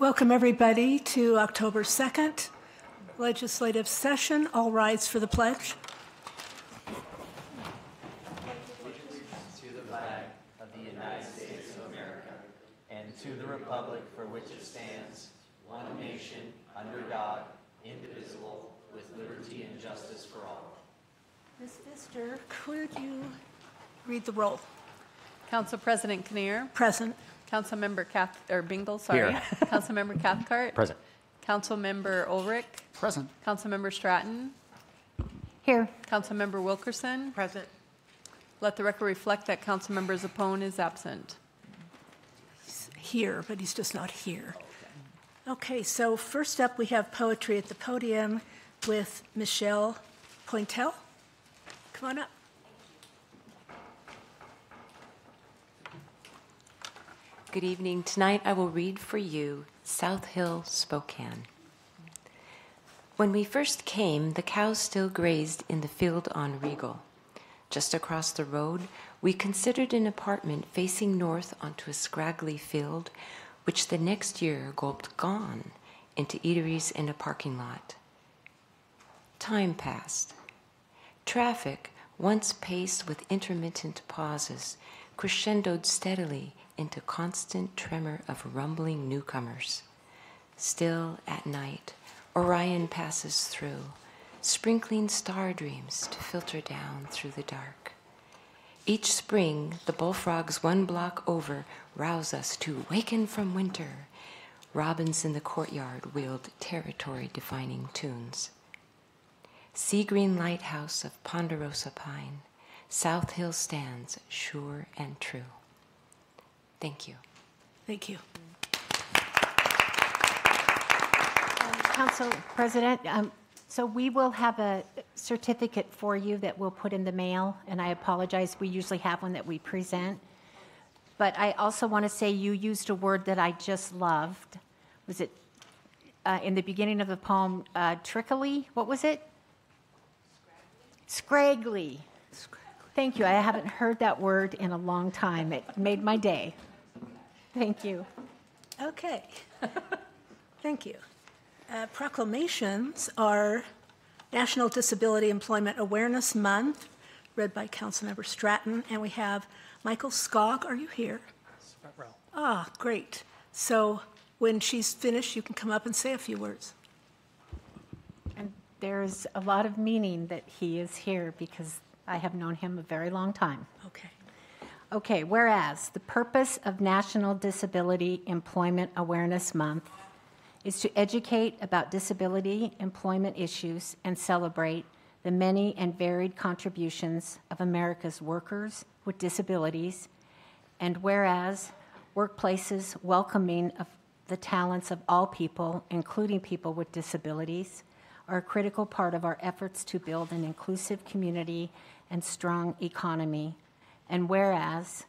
Welcome, everybody, to October 2nd legislative session. All rise for the pledge. to the flag of the United States of America and to the republic for which it stands, one nation, under God, indivisible, with liberty and justice for all. Ms. Pfister, could you read the roll? Council President Kinnear, Present. Councilmember Cath, or Bingle, sorry. Here. Councilmember Cathcart. Present. Councilmember Oelrich. Present. Councilmember Stratton. Here. Councilmember Wilkerson. Present. Let the record reflect that Councilmember Zappone is absent. He's here, but he's just not here. Okay, so first up, we have poetry at the podium with Michelle Pointel. Come on up. Good evening. Tonight I will read for you South Hill, Spokane. When we first came, the cows still grazed in the field on Regal. Just across the road, we considered an apartment facing north onto a scraggly field, which the next year gulped gone into eateries and a parking lot. Time passed. Traffic, once paced with intermittent pauses, crescendoed steadily into constant tremor of rumbling newcomers. Still at night, Orion passes through, sprinkling star dreams to filter down through the dark. Each spring, the bullfrogs one block over rouse us to waken from winter. Robins in the courtyard wield territory defining tunes. Sea green lighthouse of ponderosa pine, South Hill stands sure and true. Thank you. Thank you. Council President, um, so we will have a certificate for you that we'll put in the mail, and I apologize, we usually have one that we present. But I also want to say you used a word that I just loved. Was it uh, in the beginning of the poem, uh, trickly? What was it? Scraggly. Scraggly. Thank you. I haven't heard that word in a long time. It made my day. Thank you. Okay. Thank you. Uh, Proclamations are National Disability Employment Awareness Month, read by Councilmember Stratton, and we have Michael Skog. Are you here? Ah, great. So when she's finished, you can come up and say a few words. And there's a lot of meaning that he is here because I have known him a very long time. Okay. Whereas the purpose of National Disability Employment Awareness Month is to educate about disability employment issues and celebrate the many and varied contributions of America's workers with disabilities, and whereas workplaces welcoming of the talents of all people, including people with disabilities, are a critical part of our efforts to build an inclusive community and strong economy. And whereas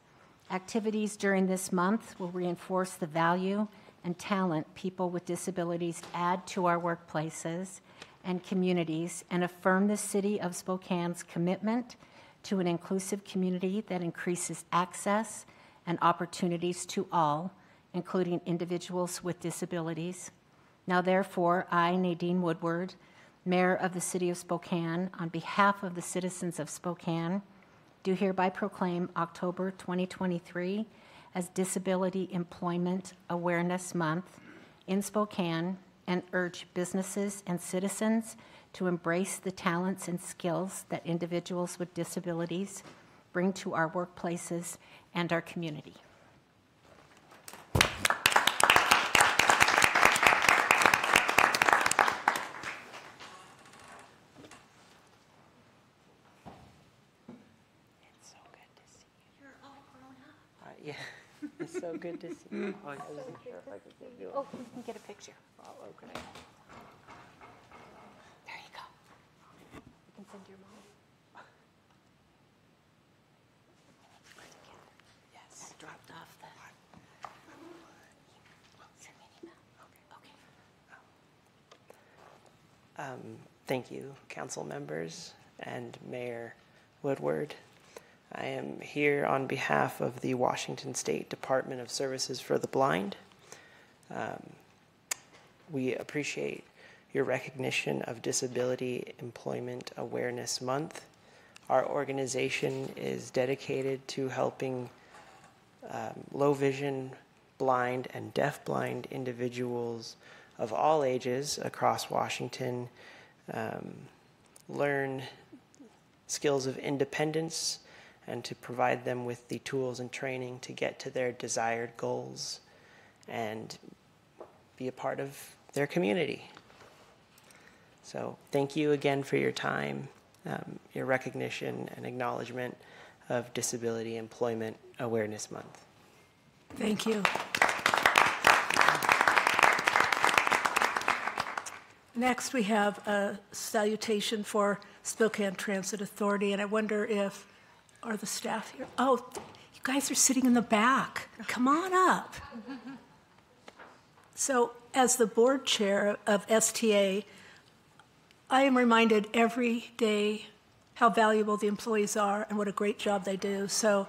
activities during this month will reinforce the value and talent people with disabilities add to our workplaces and communities and affirm the City of Spokane's commitment to an inclusive community that increases access and opportunities to all, including individuals with disabilities. Now, therefore, I, Nadine Woodward, Mayor of the City of Spokane, on behalf of the citizens of Spokane, do hereby proclaim October 2023 as Disability Employment Awareness Month in Spokane and urge businesses and citizens to embrace the talents and skills that individuals with disabilities bring to our workplaces and our community. It's so good to see you. You're all grown up. yeah, it's so good to see you. I wasn't sure if I could give you a- Oh, we can get a picture. Oh, okay. There you go. You can send your mom. Yes. Dropped off the. Send me an email. Okay. Um, Thank you, council members and Mayor Woodward. I am here on behalf of the Washington State Department of Services for the Blind. Um, we appreciate your recognition of Disability Employment Awareness Month. Our organization is dedicated to helping um, low vision, blind, and deaf-blind individuals of all ages across Washington um, learn skills of independence and to provide them with the tools and training to get to their desired goals and be a part of their community. So, thank you again for your time, um, your recognition, and acknowledgement of Disability Employment Awareness Month. Thank you. Next, we have a salutation for Spokane Transit Authority, and I wonder if, are the staff here? Oh, you guys are sitting in the back. Come on up. So, as the board chair of STA, I am reminded every day how valuable the employees are and what a great job they do. So,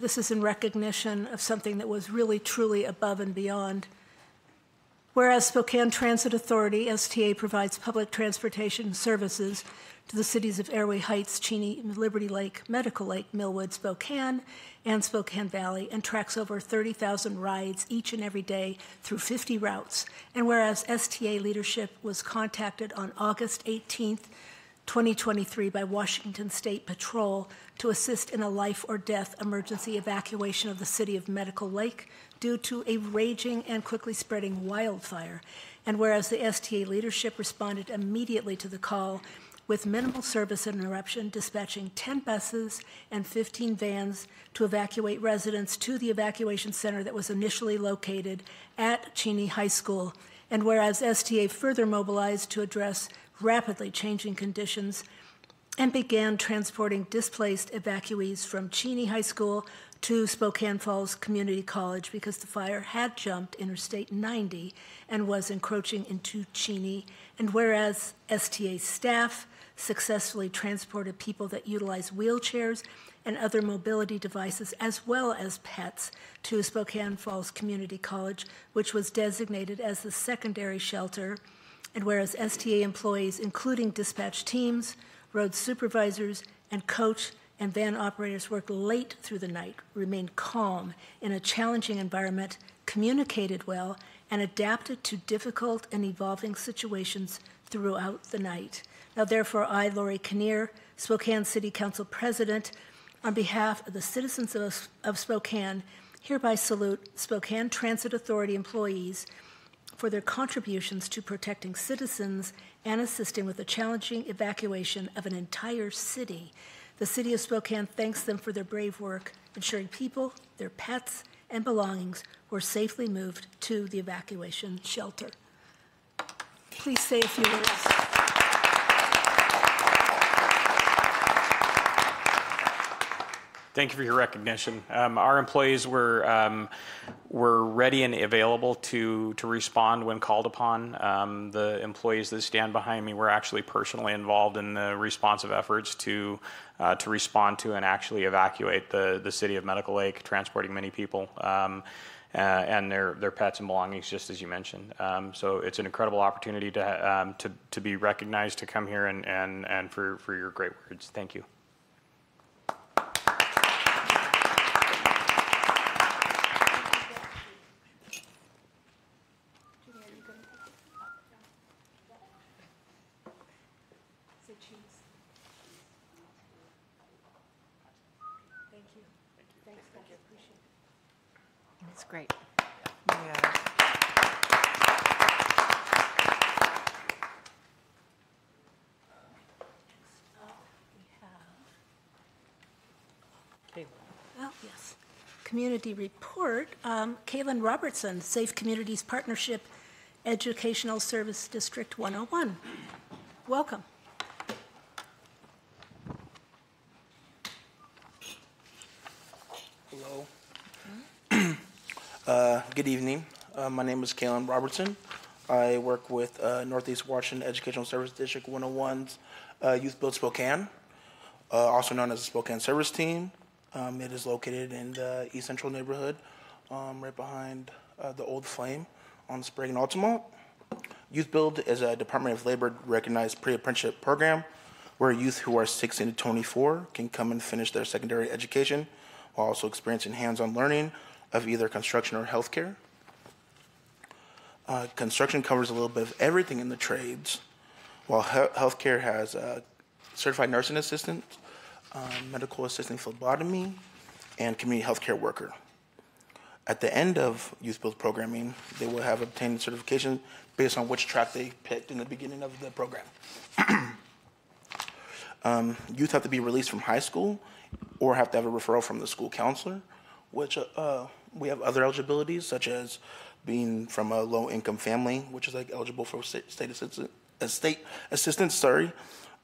this is in recognition of something that was really, truly above and beyond. Whereas Spokane Transit Authority, STA, provides public transportation services to the cities of Airway Heights, Cheney, Liberty Lake, Medical Lake, Millwood, Spokane, and Spokane Valley, and tracks over 30,000 rides each and every day through 50 routes. And whereas STA leadership was contacted on August 18th, 2023 by Washington State Patrol to assist in a life or death emergency evacuation of the city of Medical Lake due to a raging and quickly spreading wildfire. And whereas the STA leadership responded immediately to the call with minimal service interruption, dispatching 10 buses and 15 vans to evacuate residents to the evacuation center that was initially located at Cheney High School. And whereas STA further mobilized to address rapidly changing conditions and began transporting displaced evacuees from Cheney High School to Spokane Falls Community College because the fire had jumped Interstate 90 and was encroaching into Cheney. And whereas STA staff successfully transported people that utilize wheelchairs and other mobility devices, as well as pets, to Spokane Falls Community College, which was designated as the secondary shelter. And whereas STA employees, including dispatch teams, road supervisors, and coach and van operators worked late through the night, remained calm in a challenging environment, communicated well, and adapted to difficult and evolving situations throughout the night. Now, therefore, I, Lori Kinnear, Spokane City Council President, on behalf of the citizens of, of Spokane, hereby salute Spokane Transit Authority employees for their contributions to protecting citizens and assisting with the challenging evacuation of an entire city. The City of Spokane thanks them for their brave work, ensuring people, their pets, and belongings were safely moved to the evacuation shelter. Please say a few words. Thank you for your recognition. Um, our employees were um, were ready and available to to respond when called upon. Um, the employees that stand behind me were actually personally involved in the responsive efforts to uh, to respond to and actually evacuate the the city of Medical Lake, transporting many people. Um, uh, and their their pets and belongings, just as you mentioned. Um, so it's an incredible opportunity to um, to to be recognized, to come here, and and and for for your great words. Thank you. Thank you. Thanks, guys. Appreciate it. That's great. Oh, yes. Community report. Um, Kaylin Robertson, Safe Communities Partnership Educational Service District 101. Welcome. Hello. uh, good evening. Uh, my name is Kalen Robertson. I work with uh, Northeast Washington Educational Service District 101's uh, Youth Build Spokane, uh, also known as the Spokane Service Team. Um, it is located in the East Central neighborhood, um, right behind uh, the Old Flame on Sprague and Altamont. Youth Build is a Department of Labor recognized pre-apprenticeship program where youth who are 16 to 24 can come and finish their secondary education while also experiencing hands-on learning of either construction or healthcare. Uh, construction covers a little bit of everything in the trades, while he- healthcare has certified nursing assistant, um, medical assistant phlebotomy, and community healthcare worker. At the end of Youth Build programming, they will have obtained certification based on which track they picked in the beginning of the program. um, youth have to be released from high school or have to have a referral from the school counselor, which uh, we have other eligibilities such as being from a low income family, which is like eligible for sta- state assistance, uh, state assistance, sorry,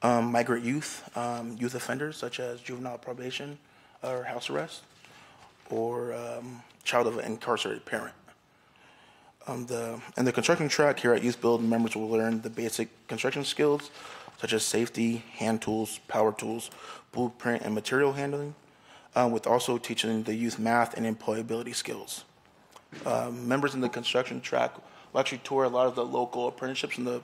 um, migrant youth, um, youth offenders such as juvenile probation or house arrest, or um, child of an incarcerated parent. Um, the, in the construction track here at Youth Build, members will learn the basic construction skills such as safety, hand tools, power tools, blueprint, and material handling, uh, with also teaching the youth math and employability skills. Um, members in the construction track will actually tour a lot of the local apprenticeships in the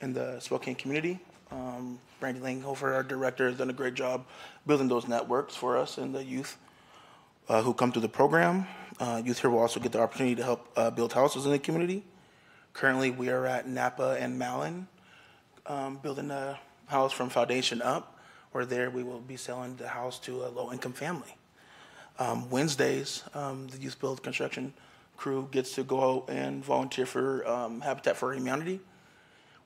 in the Spokane community. Um, Brandy Langhofer, our director, has done a great job building those networks for us and the youth uh, who come through the program. Uh, youth here will also get the opportunity to help uh, build houses in the community. Currently, we are at Napa and Malin, um, building a house from foundation up. Where there, we will be selling the house to a low-income family. Um, Wednesdays, um, the Youth Build construction crew gets to go out and volunteer for um, Habitat for Humanity,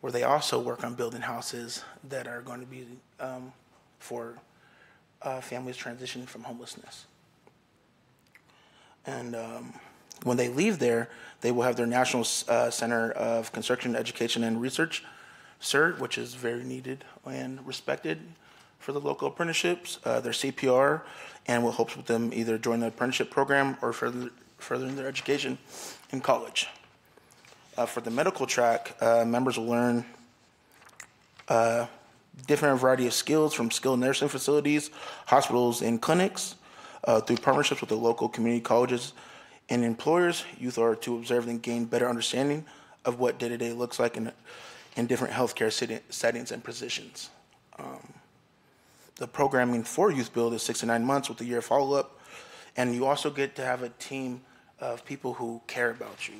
where they also work on building houses that are going to be um, for uh, families transitioning from homelessness. And um, when they leave there, they will have their National uh, Center of Construction Education and Research CERT, which is very needed and respected for the local apprenticeships, uh, their CPR, and will help them either join the apprenticeship program or further furthering their education in college. Uh, for the medical track, uh, members will learn uh, different variety of skills from skilled nursing facilities, hospitals, and clinics. Uh, through partnerships with the local community colleges and employers, youth are to observe and gain better understanding of what day-to-day looks like in, in different healthcare seti- settings and positions. Um, the programming for Youth Build is six to nine months with a year follow-up, and you also get to have a team of people who care about you,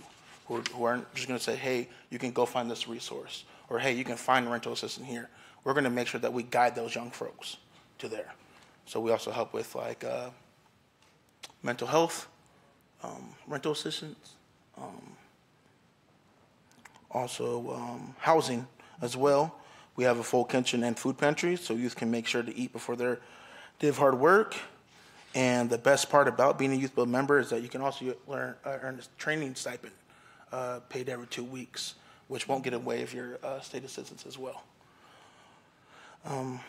who, are, who aren't just going to say, "Hey, you can go find this resource," or "Hey, you can find rental assistant here." We're going to make sure that we guide those young folks to there. So we also help with like uh, mental health, um, rental assistance, um, also um, housing as well. We have a full kitchen and food pantry, so youth can make sure to eat before day of hard work. And the best part about being a Youth Build member is that you can also learn, uh, earn a training stipend uh, paid every two weeks, which won't get away if you're uh, state assistance as well. Um,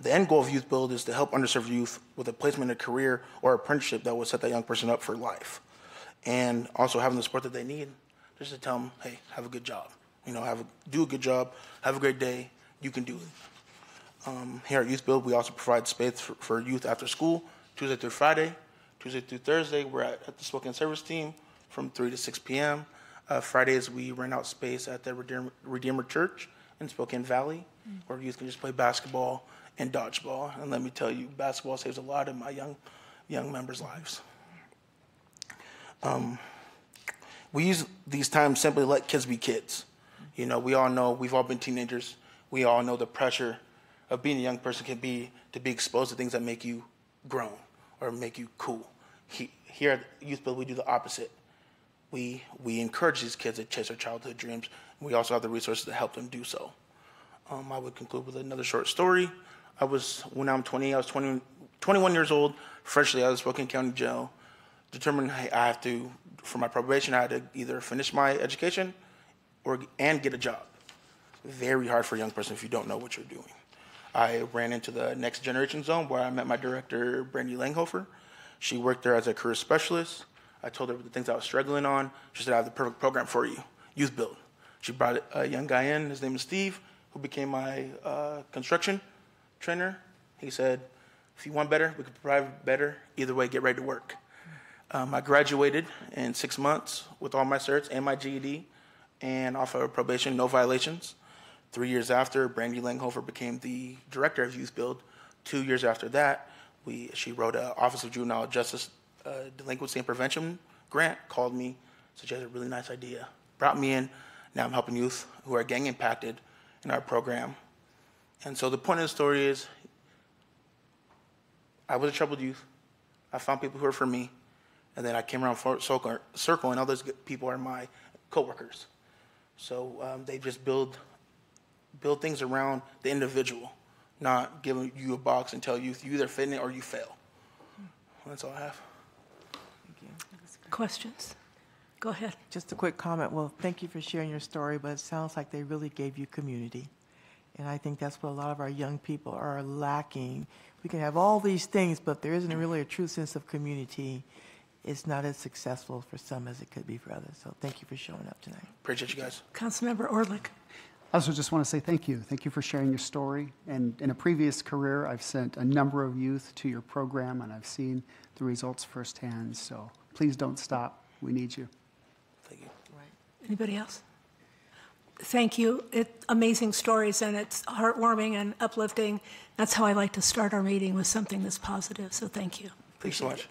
the end goal of Youth Build is to help underserved youth with a placement in a career or apprenticeship that will set that young person up for life. And also having the support that they need, just to tell them, hey, have a good job. You know, have a, do a good job, have a great day, you can do it. Um, here at Youth Build, we also provide space for, for youth after school, Tuesday through Friday. Tuesday through Thursday, we're at, at the Spokane Service Team from 3 to 6 p.m. Uh, Fridays, we rent out space at the Redeemer, Redeemer Church in Spokane Valley, where youth can just play basketball and dodgeball. And let me tell you, basketball saves a lot of my young, young members' lives. Um, we use these times simply to let kids be kids. You know, we all know, we've all been teenagers. We all know the pressure of being a young person can be to be exposed to things that make you grown or make you cool. He, here at Youth Build, we do the opposite. We, we encourage these kids to chase their childhood dreams. We also have the resources to help them do so. Um, I would conclude with another short story. I was, when I'm 20, I was 20, 21 years old, freshly out of Spokane County Jail, determined I have to, for my probation, I had to either finish my education or, and get a job. Very hard for a young person if you don't know what you're doing. I ran into the Next Generation Zone where I met my director, Brandy Langhofer. She worked there as a career specialist. I told her the things I was struggling on. She said, I have the perfect program for you, Youth Build. She brought a young guy in, his name is Steve, who became my uh, construction trainer. He said, if you want better, we can provide better. Either way, get ready to work. Um, I graduated in six months with all my certs and my GED and off of probation, no violations. Three years after, Brandy Langhofer became the director of Youth Build. Two years after that, we, she wrote an Office of Juvenile Justice uh, Delinquency and Prevention grant, called me, said she had a really nice idea, brought me in. Now I'm helping youth who are gang impacted in our program. And so the point of the story is, I was a troubled youth. I found people who were for me, and then I came around for circle, circle and all those people are my coworkers. So um, they just build build things around the individual, not giving you a box and tell you you either fit in it or you fail. That's all I have. Questions? Go ahead. Just a quick comment. Well, thank you for sharing your story, but it sounds like they really gave you community. And I think that's what a lot of our young people are lacking. We can have all these things, but there isn't really a true sense of community. It's not as successful for some as it could be for others. So thank you for showing up tonight. Appreciate you guys. Councilmember Oelrich. I also just want to say thank you. Thank you for sharing your story. And in a previous career, I've sent a number of youth to your program, and I've seen the results firsthand. So please don't stop. We need you. Thank you. Right. Anybody else? Thank you. It, amazing stories, and it's heartwarming and uplifting. That's how I like to start our meeting with something that's positive. So thank you. Thanks so much.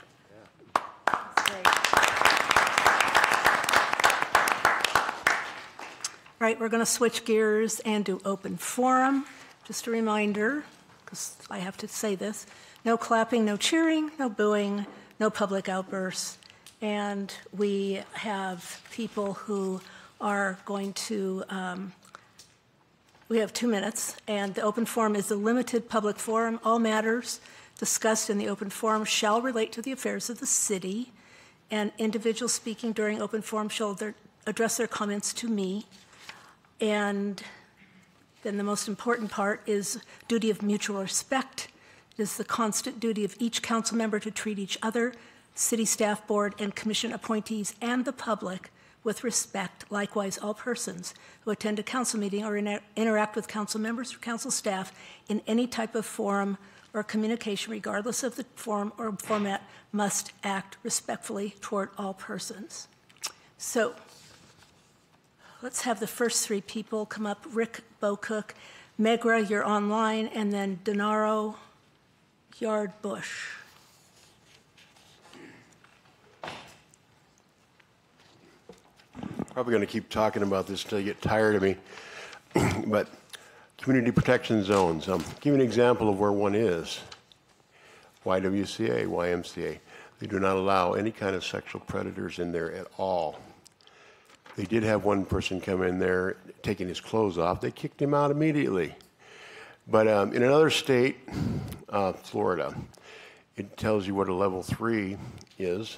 Right, we're going to switch gears and do open forum. Just a reminder, because I have to say this, no clapping, no cheering, no booing, no public outbursts. And we have people who are going to, um, we have two minutes, and the open forum is a limited public forum. All matters discussed in the open forum shall relate to the affairs of the city, and individuals speaking during open forum shall their- address their comments to me. And then the most important part is duty of mutual respect. It is the constant duty of each council member to treat each other, city staff, board, and commission appointees, and the public with respect. Likewise, all persons who attend a council meeting or inter- interact with council members or council staff in any type of forum or communication, regardless of the form or format, must act respectfully toward all persons. So, Let's have the first three people come up. Rick Bocook, Megra, you're online, and then Denaro Yard Bush. Probably going to keep talking about this until you get tired of me. but community protection zones. Um, give you an example of where one is. YWCA, YMCA. They do not allow any kind of sexual predators in there at all. They did have one person come in there taking his clothes off. They kicked him out immediately. But um, in another state, uh, Florida, it tells you what a level three is.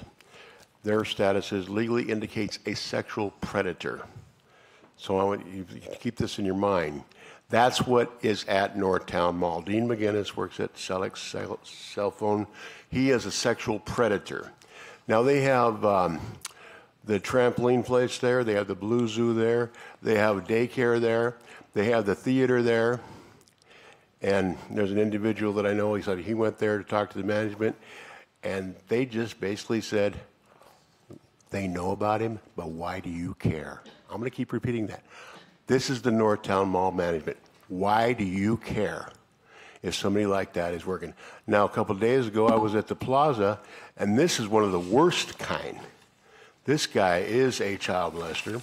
Their status is legally indicates a sexual predator. So I want you to keep this in your mind. That's what is at Northtown Mall. Dean McGinnis works at cell, cell phone. He is a sexual predator. Now they have um, the trampoline place there. They have the Blue Zoo there. They have daycare there. They have the theater there. And there's an individual that I know, he said he went there to talk to the management, and they just basically said, they know about him, but why do you care? I'm going to keep repeating that. This is the Northtown Mall management. Why do you care if somebody like that is working? Now, a couple days ago, I was at the plaza, and this is one of the worst kind. This guy is a child molester,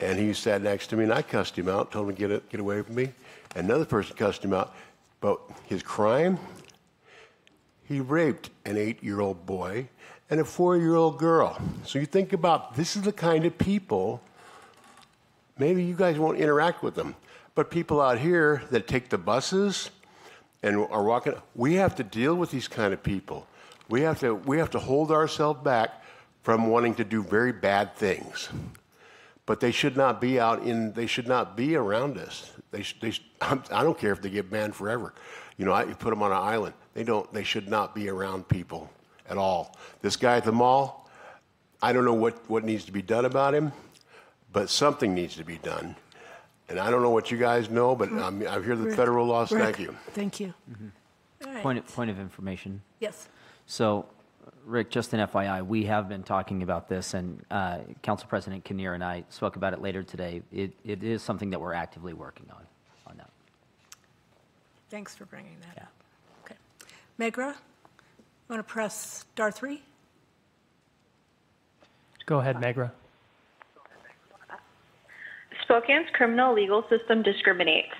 and he sat next to me, and I cussed him out, told him to get, it, get away from me. Another person cussed him out, but his crime, he raped an eight-year-old boy and a four-year-old girl. So you think about this is the kind of people. Maybe you guys won't interact with them, but people out here that take the buses and are walking, we have to deal with these kind of people. We have to we have to hold ourselves back from wanting to do very bad things. But they should not be out in. They should not be around us. They, they I don't care if they get banned forever. You know, I, you put them on an island. They don't. They should not be around people at all. This guy at the mall, I don't know what, what needs to be done about him, but something needs to be done. And I don't know what you guys know, but I'm, I hear the Rick- federal laws. Rick, Thank you. Thank you. All right. Point of, point of information. Yes. So Rick, just an FYI, we have been talking about this, and uh, Council President Kinnear and I spoke about it later today. It, it is something that we're actively working on, on that. Thanks for bringing that up. Okay. Megra, want to press star three? Go ahead, Megra. Spokane's criminal legal system discriminates.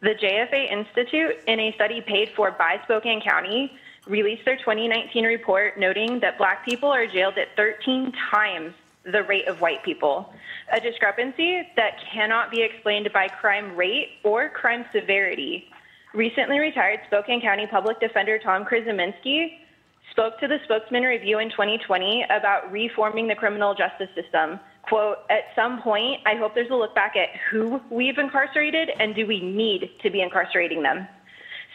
The JFA Institute, in a study paid for by Spokane County, released their 2019 report noting that black people are jailed at 13 times the rate of white people, a discrepancy that cannot be explained by crime rate or crime severity. Recently retired Spokane County Public Defender Tom Krzyminski spoke to the Spokesman Review in 2020 about reforming the criminal justice system. Quote, at some point, I hope there's a look back at who we've incarcerated and do we need to be incarcerating them.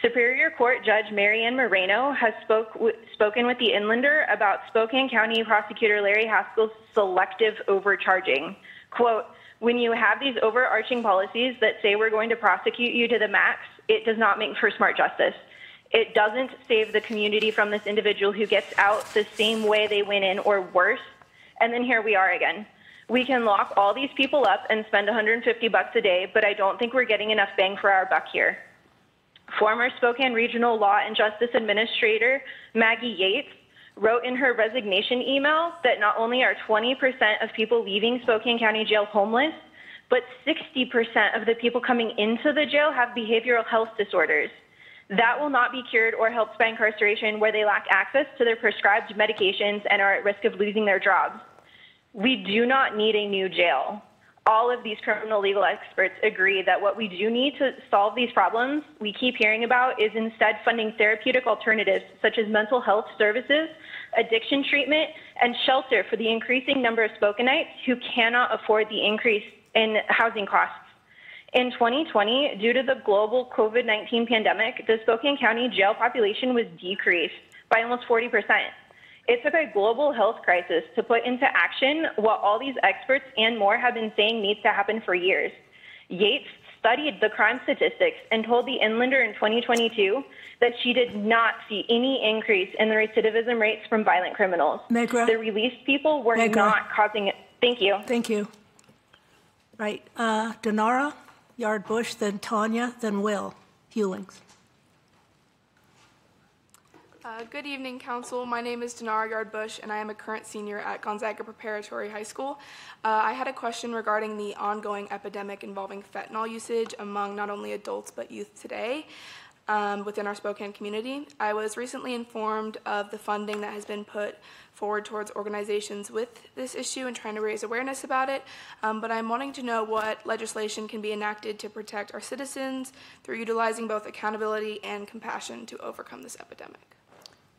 Superior Court Judge Maryann Moreno has spoke, w- spoken with the Inlander about Spokane County Prosecutor Larry Haskell's selective overcharging. Quote, when you have these overarching policies that say we're going to prosecute you to the max, it does not make for smart justice. It doesn't save the community from this individual who gets out the same way they went in or worse. And then here we are again. We can lock all these people up and spend 150 bucks a day, but I don't think we're getting enough bang for our buck here. Former Spokane Regional Law and Justice Administrator Maggie Yates wrote in her resignation email that not only are 20% of people leaving Spokane County Jail homeless, but 60% of the people coming into the jail have behavioral health disorders. That will not be cured or helped by incarceration where they lack access to their prescribed medications and are at risk of losing their jobs. We do not need a new jail. All of these criminal legal experts agree that what we do need to solve these problems we keep hearing about is instead funding therapeutic alternatives such as mental health services, addiction treatment, and shelter for the increasing number of Spokanites who cannot afford the increase in housing costs. In 2020, due to the global COVID 19 pandemic, the Spokane County jail population was decreased by almost 40%. It took a global health crisis to put into action what all these experts and more have been saying needs to happen for years. Yates studied the crime statistics and told the Inlander in 2022 that she did not see any increase in the recidivism rates from violent criminals. Megra. The released people were Megra. not causing it. Thank you. Thank you. Right, uh, Denara, Yard Bush, then Tanya, then Will Hewlings. Uh, Good evening, Council. My name is Dinar Yardbush, and I am a current senior at Gonzaga Preparatory High School. Uh, I had a question regarding the ongoing epidemic involving fentanyl usage among not only adults but youth today um, within our Spokane community. I was recently informed of the funding that has been put forward towards organizations with this issue and trying to raise awareness about it, um, but I'm wanting to know what legislation can be enacted to protect our citizens through utilizing both accountability and compassion to overcome this epidemic.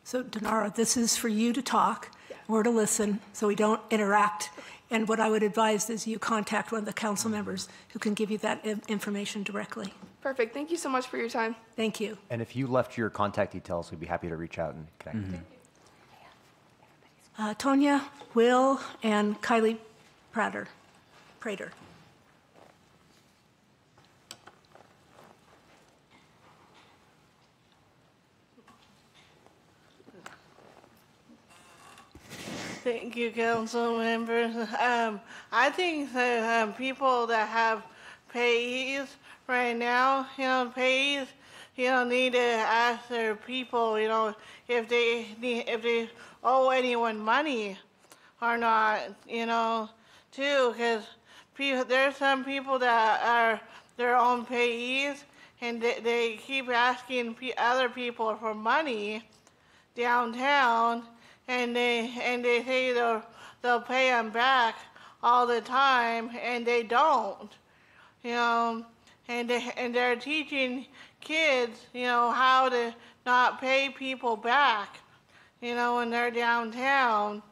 So Denara, this is for you to talk, we're to listen, so we don't interact. And what I would advise is you contact one of the council members who can give you that information directly. Perfect. Thank you so much for your time. Thank you. And if you left your contact details, we'd be happy to reach out and connect. With you. Uh, Tonya, Will, and Kylie Prater. Prater. Thank you, council members. Um, I think that um, people that have pays. Right now, you know, pays, you don't need to ask their people, you know, if they need, if they owe anyone money or not, you know, too, because there's some people that are their own payees and they, they keep asking other people for money downtown and they and they say they'll they'll pay them back all the time and they don't you know and they, and they're teaching kids you know how to not pay people back you know when they're downtown.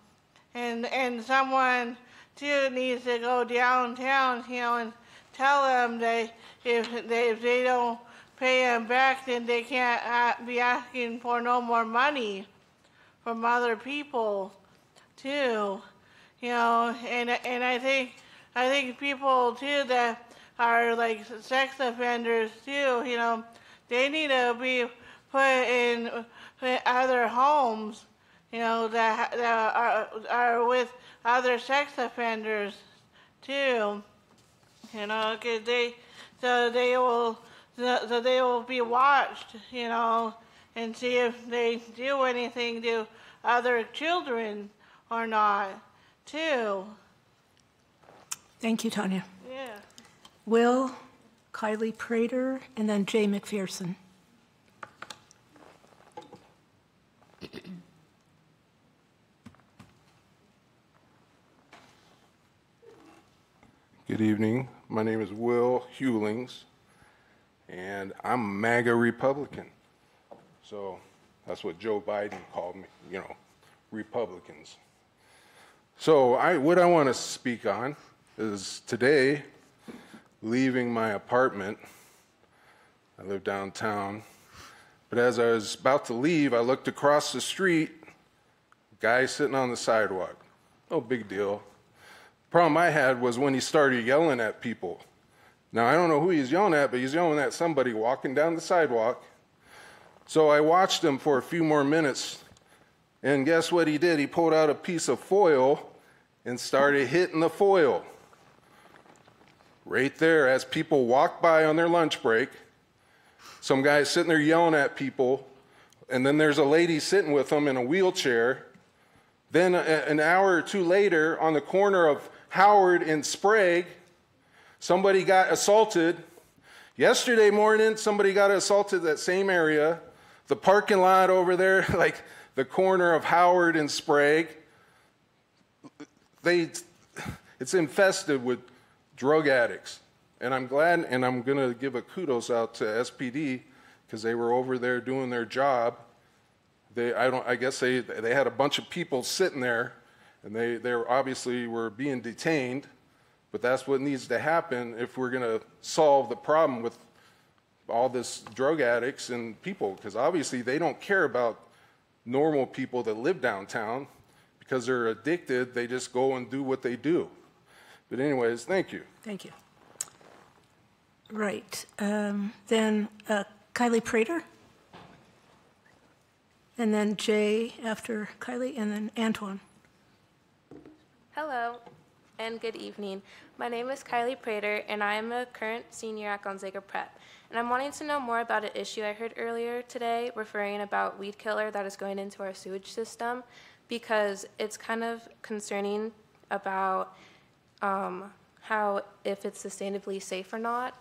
And and someone too needs to go downtown you know and tell them that if they if they don't pay them back then they can't uh, be asking for no more money from other people too you know. And and i think i think people too that are like sex offenders too you know they need to be put in other homes you know, that, that are, are with other sex offenders too. You know, 'cause they, so they will, so so they will be watched, you know, and see if they do anything to other children or not, too. Thank you, Tanya. Yeah. Will, Kylie Prater, and then Jay McPherson. Good evening. My name is Will Hewlings, and I'm a MAGA Republican. So that's what Joe Biden called me, you know, Republicans. So I, what I want to speak on is today, leaving my apartment. I live downtown. But as I was about to leave, I looked across the street, guy sitting on the sidewalk. No big deal. Problem I had was when he started yelling at people. Now, I don't know who he's yelling at, but he's yelling at somebody walking down the sidewalk. So I watched him for a few more minutes, and guess what he did? He pulled out a piece of foil and started hitting the foil. Right there, as people walk by on their lunch break, some guy's sitting there yelling at people, and then there's a lady sitting with them in a wheelchair. Then, a, an hour or two later, on the corner of Howard and Sprague, somebody got assaulted. Yesterday morning, somebody got assaulted that same area. The parking lot over there, like the corner of Howard and Sprague, they, it's infested with drug addicts. And I'm glad, and I'm going to give a kudos out to SPD because they were over there doing their job. They, I don't, I guess they, they had a bunch of people sitting there, and they, they obviously were being detained. But that's what needs to happen if we're going to solve the problem with all this drug addicts and people, because obviously they don't care about normal people that live downtown because they're addicted. They just go and do what they do. But anyways, thank you. Thank you. Right. Um, then uh, Kylie Prater. And then Jay after Kylie, and then Antoine. Hello and good evening. My name is Kylie Prater, and I am a current senior at Gonzaga Prep. And I'm wanting to know more about an issue I heard earlier today referring about weed killer that is going into our sewage system because it's kind of concerning about um, how if it's sustainably safe or not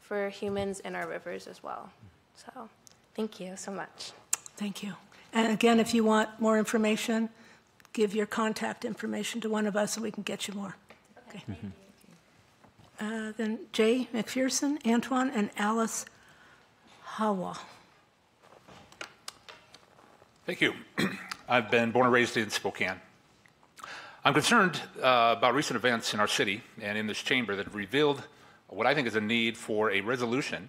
for humans in our rivers as well. So thank you so much. Thank you. And again, if you want more information, give your contact information to one of us and we can get you more. Okay. Uh, Then Jay McPherson, Antoine, and Alice Hawa. Thank you. I've been born and raised in Spokane. I'm concerned uh, about recent events in our city and in this chamber that have revealed what I think is a need for a resolution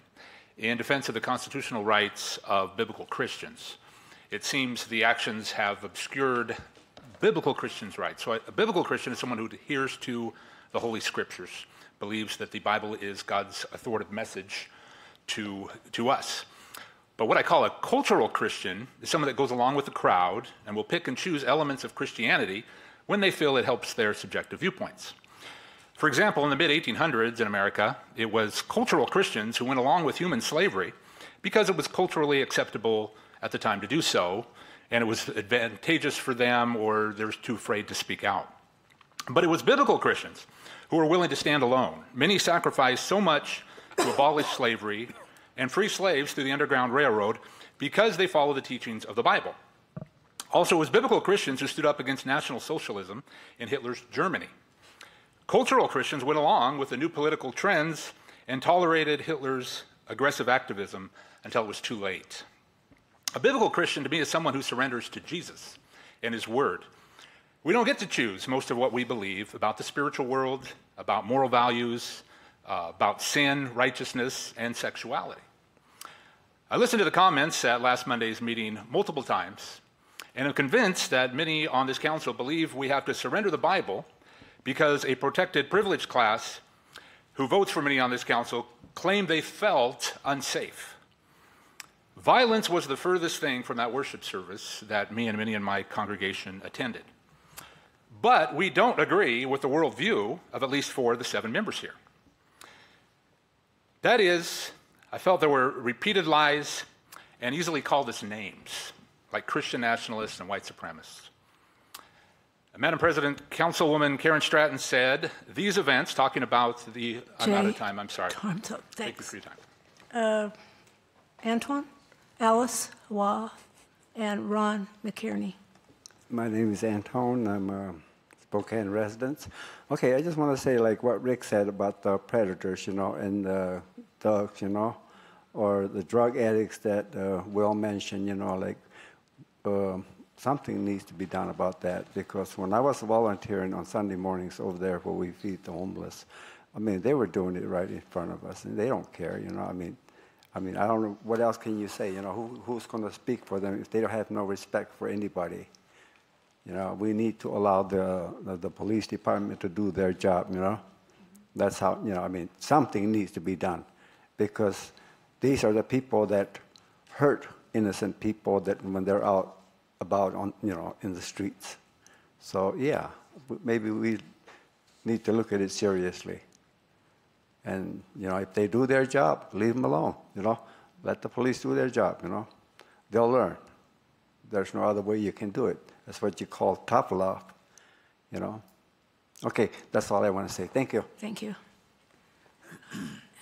in defense of the constitutional rights of biblical Christians. It seems the actions have obscured biblical Christians' rights. So, a, biblical Christian is someone who adheres to the Holy Scriptures, believes that the Bible is God's authoritative message to, to us. But what I call a cultural Christian is someone that goes along with the crowd and will pick and choose elements of Christianity when they feel it helps their subjective viewpoints. For example, in the mid 1800s in America, it was cultural Christians who went along with human slavery because it was culturally acceptable at the time to do so, and it was advantageous for them or they were too afraid to speak out. But it was biblical Christians who were willing to stand alone. Many sacrificed so much to abolish slavery and free slaves through the Underground Railroad because they followed the teachings of the Bible. Also, it was biblical Christians who stood up against National Socialism in Hitler's Germany. Cultural Christians went along with the new political trends and tolerated Hitler's aggressive activism until it was too late. A biblical Christian to me is someone who surrenders to Jesus and His Word. We don't get to choose most of what we believe about the spiritual world, about moral values, uh, about sin, righteousness, and sexuality. I listened to the comments at last Monday's meeting multiple times, and am convinced that many on this council believe we have to surrender the Bible because a protected privileged class who votes for many on this council claim they felt unsafe. Violence was the furthest thing from that worship service that me and many in my congregation attended. But we don't agree with the worldview of at least four of the seven members here. That is, I felt there were repeated lies and easily called us names, like Christian nationalists and white supremacists. Madam President, Councilwoman Karen Stratton said these events, talking about the, I'm out of time, I'm sorry. time's up. Thank you for your time. Uh, Antoine, Alice, Wah, and Ron McKierney. My name is Antoine, I'm a Spokane resident. Okay, I just want to say like what Rick said about the predators, you know, and the thugs, you know, or the drug addicts that uh, Will mentioned, you know, like uh, something needs to be done about that because when I was volunteering on Sunday mornings over there where we feed the homeless, I mean, they were doing it right in front of us, and they don't care, you know. I mean, I mean, I don't know what else can you say, you know. Who, who's going to speak for them if they don't have no respect for anybody? You know, we need to allow the, the, the police department to do their job, you know. That's how, you know, I mean, something needs to be done because these are the people that hurt innocent people that when they're out about on, you know, in the streets. So, yeah, maybe we need to look at it seriously. And, you know, if they do their job, leave them alone, you know. Let the police do their job, you know. They'll learn. There's no other way you can do it. That's what you call tough love, you know. Okay, that's all I want to say. Thank you. Thank you.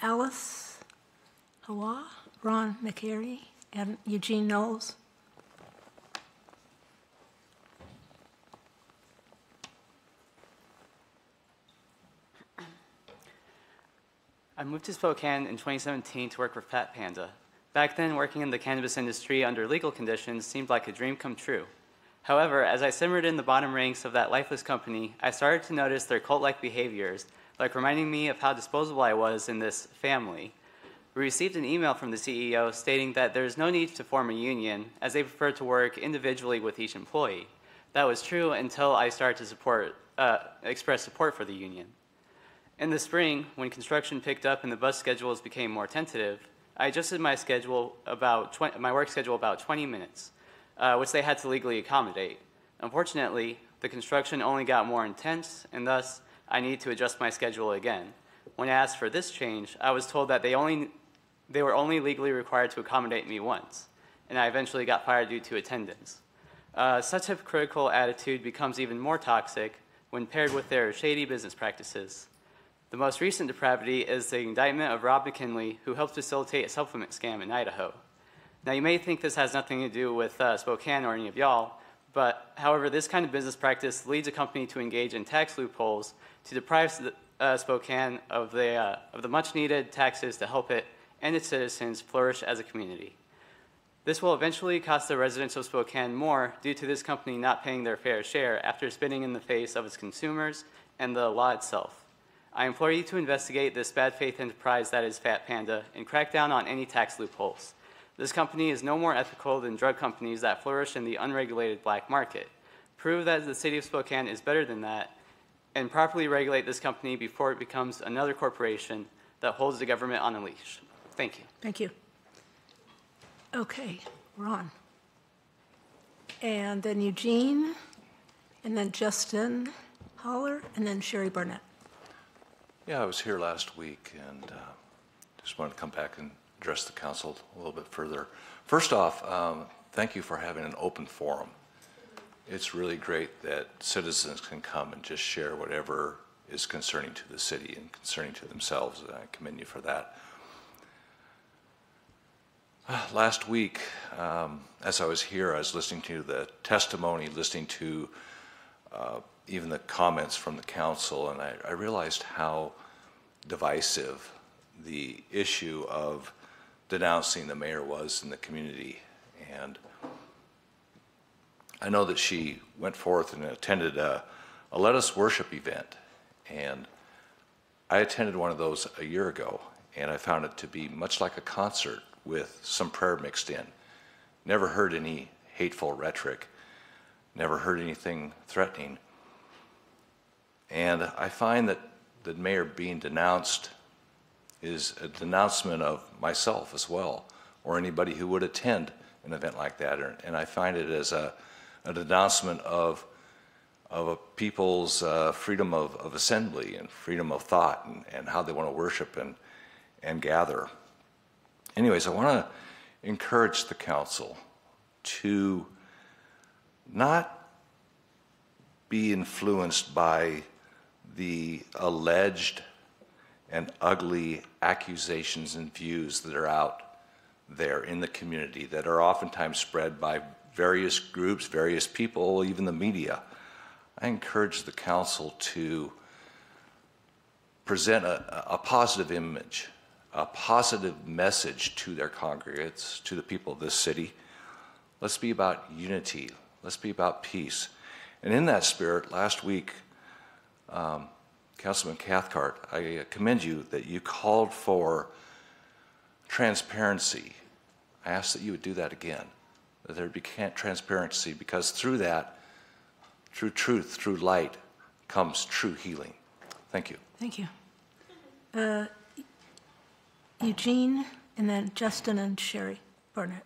Alice, Hawa, Ron McKierney, and Eugene Knowles. I moved to Spokane in 2017 to work for Fat Panda. Back then, working in the cannabis industry under legal conditions seemed like a dream come true. However, as I simmered in the bottom ranks of that lifeless company, I started to notice their cult like behaviors, like reminding me of how disposable I was in this family. We received an email from the CEO stating that there is no need to form a union, as they prefer to work individually with each employee. That was true until I started to support, uh, express support for the union. In the spring, when construction picked up and the bus schedules became more tentative, I adjusted my schedule about 20, my work schedule about 20 minutes, uh, which they had to legally accommodate. Unfortunately, the construction only got more intense, and thus I needed to adjust my schedule again. When I asked for this change, I was told that they only they were only legally required to accommodate me once, and I eventually got fired due to attendance. Uh, such a critical attitude becomes even more toxic when paired with their shady business practices. The most recent depravity is the indictment of Rob McKinley, who helped facilitate a supplement scam in Idaho. Now, you may think this has nothing to do with uh, Spokane or any of y'all, but however, this kind of business practice leads a company to engage in tax loopholes to deprive uh, Spokane of the, uh, of the much needed taxes to help it and its citizens flourish as a community. This will eventually cost the residents of Spokane more due to this company not paying their fair share after spitting in the face of its consumers and the law itself. I implore you to investigate this bad faith enterprise that is Fat Panda and crack down on any tax loopholes. This company is no more ethical than drug companies that flourish in the unregulated black market. Prove that the city of Spokane is better than that and properly regulate this company before it becomes another corporation that holds the government on a leash. Thank you. Thank you. Okay, Ron. And then Eugene, and then Justin Holler, and then Sherry Barnett. Yeah, I was here last week and uh, just wanted to come back and address the council a little bit further. First off, um, thank you for having an open forum. It's really great that citizens can come and just share whatever is concerning to the city and concerning to themselves, and I commend you for that. Last week, um, as I was here, I was listening to the testimony, listening to uh, even the comments from the council, and I, I realized how divisive the issue of denouncing the mayor was in the community. And I know that she went forth and attended a, a Let Us Worship event. And I attended one of those a year ago, and I found it to be much like a concert with some prayer mixed in. Never heard any hateful rhetoric, never heard anything threatening. And I find that the mayor being denounced is a denouncement of myself as well, or anybody who would attend an event like that. And I find it as a, an announcement of, of a people's uh, freedom of, of assembly and freedom of thought and, and how they want to worship and, and gather. Anyways, I want to encourage the council to not be influenced by the alleged and ugly accusations and views that are out there in the community that are oftentimes spread by various groups, various people, even the media. I encourage the council to present a, a positive image, a positive message to their congregates, to the people of this city. Let's be about unity. Let's be about peace. And in that spirit, last week, um, Councilman Cathcart, I commend you that you called for transparency. I ask that you would do that again, that there be transparency, because through that, through truth, through light, comes true healing. Thank you. Thank you. Uh, Eugene, and then Justin and Sherry Barnett.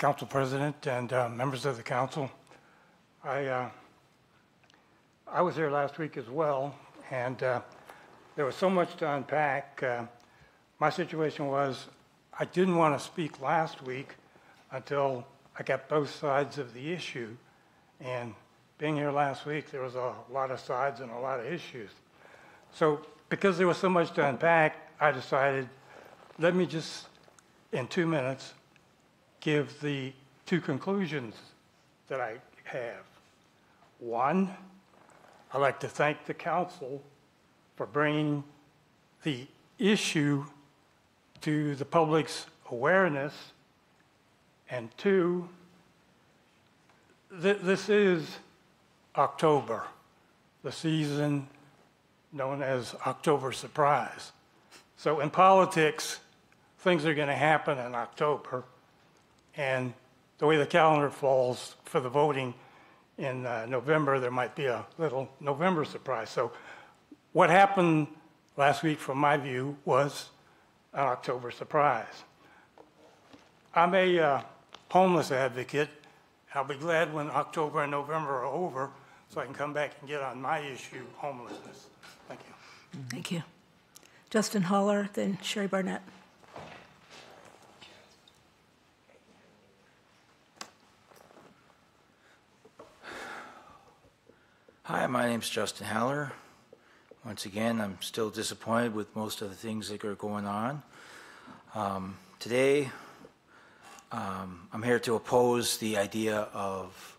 Council President and uh, members of the council. I, uh, I was here last week as well, and uh, there was so much to unpack. Uh, my situation was I didn't want to speak last week until I got both sides of the issue. And being here last week, there was a lot of sides and a lot of issues. So because there was so much to unpack, I decided, let me just, in two minutes, give the two conclusions that I have. One, I'd like to thank the council for bringing the issue to the public's awareness. And two, th- this is October, the season known as October surprise. So in politics, things are going to happen in October and the way the calendar falls for the voting in uh, November, there might be a little November surprise. So, what happened last week, from my view, was an October surprise. I'm a uh, homeless advocate. I'll be glad when October and November are over so I can come back and get on my issue, homelessness. Thank you. Thank you. Justin Holler, then Sherry Barnett. Hi, my name's Justin Haller. Once again, I'm still disappointed with most of the things that are going on. Um, today, um, I'm here to oppose the idea of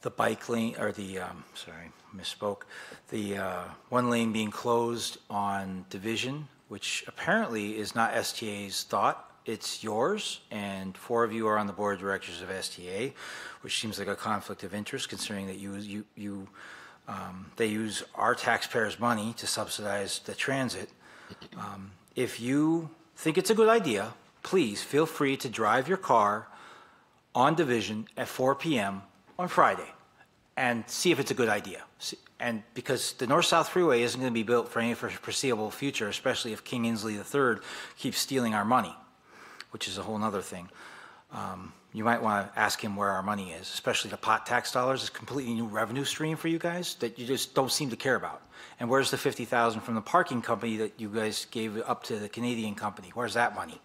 the bike lane, or the, um, sorry, misspoke, the uh, one lane being closed on Division, which apparently is not STA's thought. It's yours, and four of you are on the board of directors of STA, which seems like a conflict of interest considering that you, you, you um, they use our taxpayers' money to subsidize the transit. Um, if you think it's a good idea, please feel free to drive your car on Division at 4 p.m. on Friday and see if it's a good idea. And because the North South Freeway isn't going to be built for any foreseeable future, especially if King Inslee III keeps stealing our money, which is a whole other thing. Um, you might want to ask him where our money is, especially the pot tax dollars. It's a completely new revenue stream for you guys that you just don't seem to care about. And where's the 50,000 from the parking company that you guys gave up to the Canadian company? Where's that money?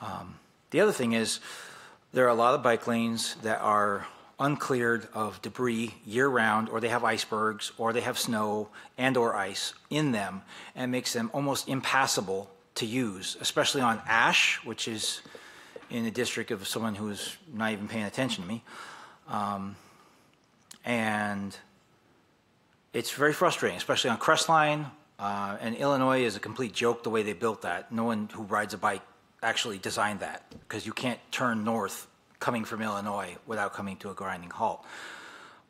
Um, the other thing is there are a lot of bike lanes that are uncleared of debris year round or they have icebergs or they have snow and or ice in them and makes them almost impassable to use especially on ash which is in the district of someone who's not even paying attention to me. Um, and it's very frustrating, especially on Crestline. Uh, and Illinois is a complete joke the way they built that. No one who rides a bike actually designed that because you can't turn north coming from Illinois without coming to a grinding halt.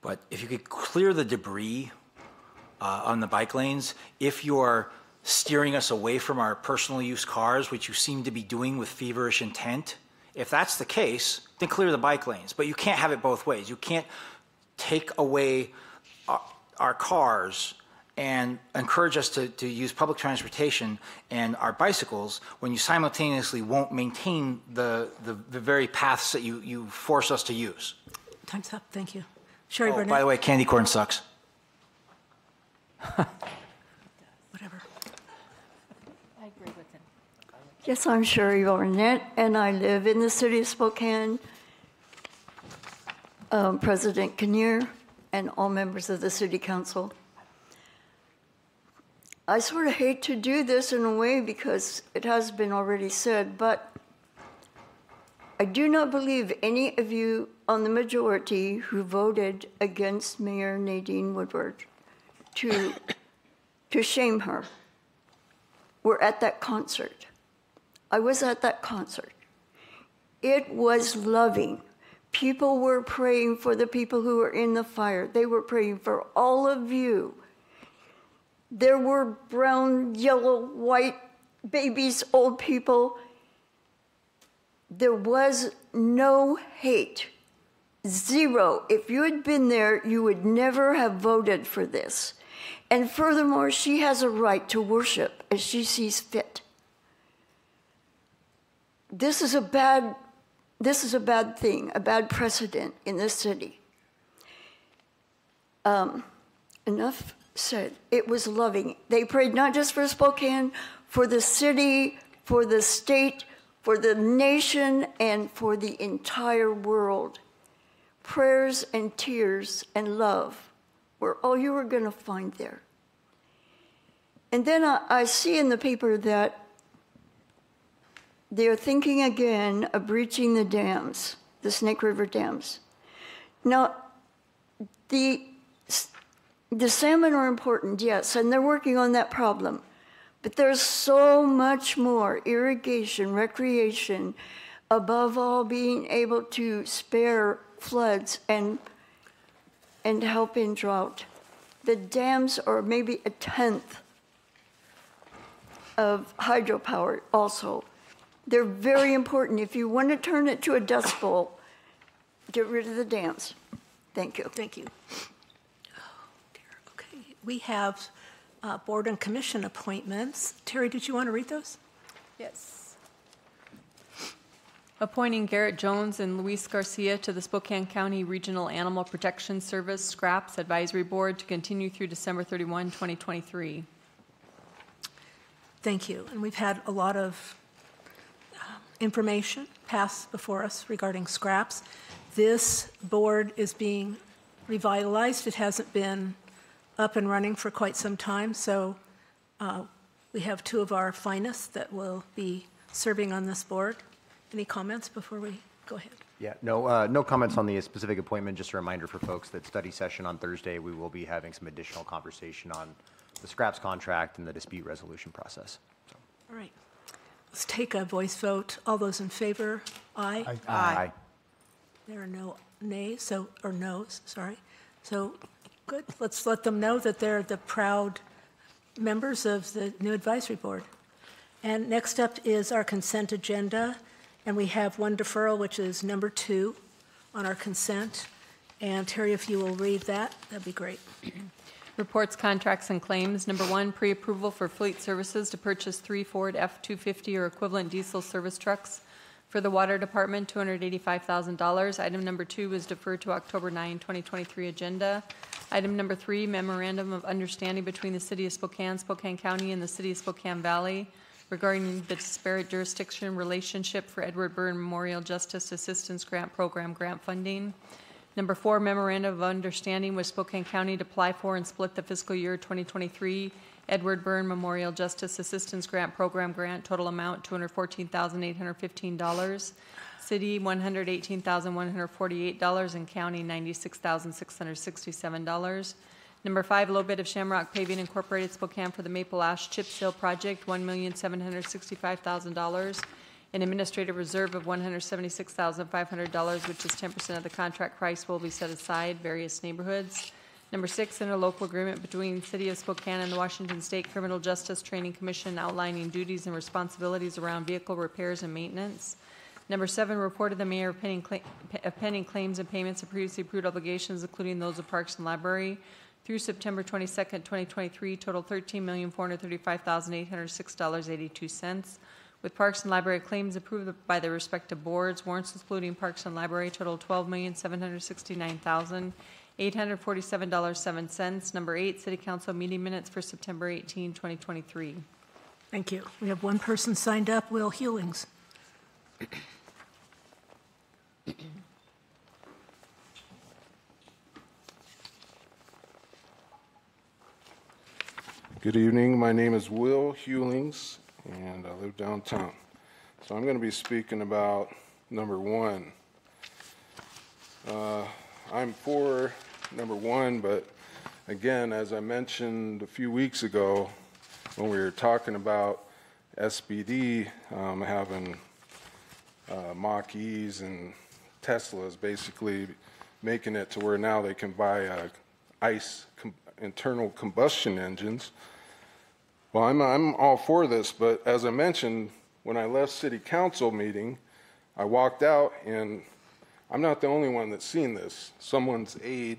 But if you could clear the debris uh, on the bike lanes, if you're steering us away from our personal use cars, which you seem to be doing with feverish intent, if that's the case, then clear the bike lanes. But you can't have it both ways. You can't take away our, our cars and encourage us to, to use public transportation and our bicycles when you simultaneously won't maintain the, the, the very paths that you, you force us to use. Time's up, thank you. Oh, Sherry Oh, Burnett? by the way, candy corn sucks. Whatever. I agree with him. Yes, I'm Sherry Barnett, and I live in the city of Spokane. Um, President Kinnear and all members of the city council. I sort of hate to do this in a way because it has been already said, but I do not believe any of you on the majority who voted against Mayor Nadine Woodward to, to shame her were at that concert. I was at that concert. It was loving. People were praying for the people who were in the fire. They were praying for all of you. There were brown, yellow, white babies, old people. There was no hate. Zero. If you had been there, you would never have voted for this. And furthermore, she has a right to worship as she sees fit. This is a bad this is a bad thing, a bad precedent in this city. Um, enough said. It was loving. They prayed not just for Spokane, for the city, for the state, for the nation, and for the entire world. Prayers and tears and love were all you were going to find there. And then I, I see in the paper that they're thinking again of breaching the dams, the Snake River dams. Now, the, the salmon are important, yes, and they're working on that problem. But there's so much more irrigation, recreation, above all, being able to spare floods and, and help in drought. The dams are maybe a tenth of hydropower also. They're very important. If you want to turn it to a dust bowl, get rid of the dams. Thank you. Thank you. Oh, dear. Okay, we have uh, board and commission appointments. Terry, did you want to read those? Yes. Appointing Garrett Jones and Luis Garcia to the Spokane County Regional Animal Protection Service SCRAPS Advisory Board to continue through December 31, 2023. Thank you. And we've had a lot of information passed before us regarding SCRAPS. This board is being revitalized. It hasn't been up and running for quite some time, so uh, we have two of our finest that will be serving on this board. Any comments before we go ahead? Yeah, no, uh, no comments on the specific appointment. Just a reminder for folks that study session on Thursday, we will be having some additional conversation on the SCRAPS contract and the dispute resolution process. All right. Let's take a voice vote. All those in favor? Aye. Aye. There are no nays, so, or noes, sorry. So, good. Let's let them know that they're the proud members of the new advisory board. And next up is our consent agenda, and we have one deferral, which is number two on our consent. And Terry, if you will read that, that'd be great. Reports, contracts, and claims. Number one, pre-approval for fleet services to purchase three Ford F-250 or equivalent diesel service trucks for the Water Department, $285,000. Item number two was deferred to October 9, 2023 agenda. Item number three, memorandum of understanding between the City of Spokane, Spokane County, and the City of Spokane Valley regarding the disparate jurisdiction relationship for Edward Byrne Memorial Justice Assistance Grant Program grant funding. Number four, memorandum of understanding with Spokane County to apply for and split the fiscal year 2023 Edward Byrne Memorial Justice Assistance Grant Program grant, total amount $214,815. City, $118,148, and county, $96,667. Number five, low bid of Shamrock Paving Incorporated Spokane for the Maple Ash Chip Seal Project, $1,765,000. An administrative reserve of $176,500, which is 10% of the contract price, will be set aside, various neighborhoods. Number six, interlocal agreement between City of Spokane and the Washington State Criminal Justice Training Commission outlining duties and responsibilities around vehicle repairs and maintenance. Number seven, report of the mayor of pending, pending claims and payments of previously approved obligations, including those of Parks and Library, through September 22nd, 2023, total $13,435,806.82. With Parks and Library claims approved by the respective boards, warrants including Parks and Library total $12,769,847.07. Number eight, City Council meeting minutes for September 18, 2023. Thank you. We have one person signed up, Will Hewlings. Good evening. My name is Will Hewlings, and I live downtown. So I'm going to be speaking about number one. Uh, I'm for number one, but again, as I mentioned a few weeks ago, when we were talking about SPD um, having uh, Mach-E's and Teslas, basically making it to where now they can buy uh, ICE com- internal combustion engines. Well, I'm, I'm all for this, but as I mentioned, when I left city council meeting, I walked out and I'm not the only one that's seen this. Someone's aide,